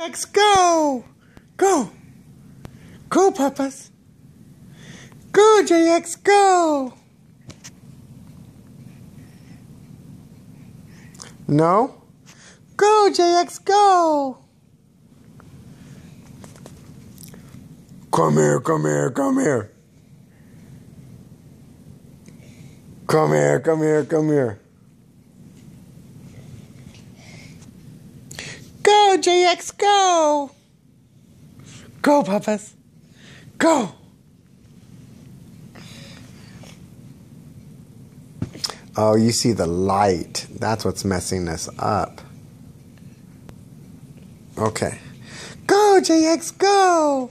Let's go! Go! Go, Papas! Go, JX, go! No? Go, JX, go! Come here, come here, come here. Come here, come here, come here. Go, JX, go! Go, Papas. Go! Oh, you see the light. That's what's messing us up. Okay. Go, JX, go!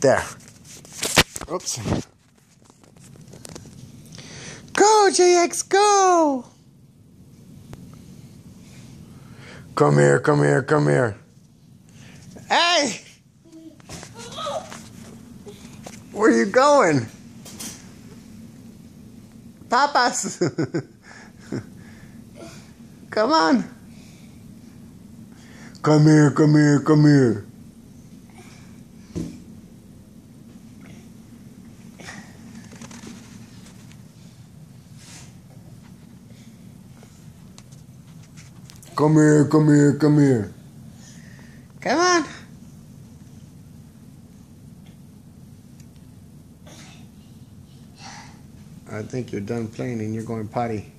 There. Oops. Go, JX, go! Come here, come here, come here. Hey! Where are you going? Papas! come on. Come here, come here, come here. Come here, come here, come here. Come on. I think you're done playing and you're going potty.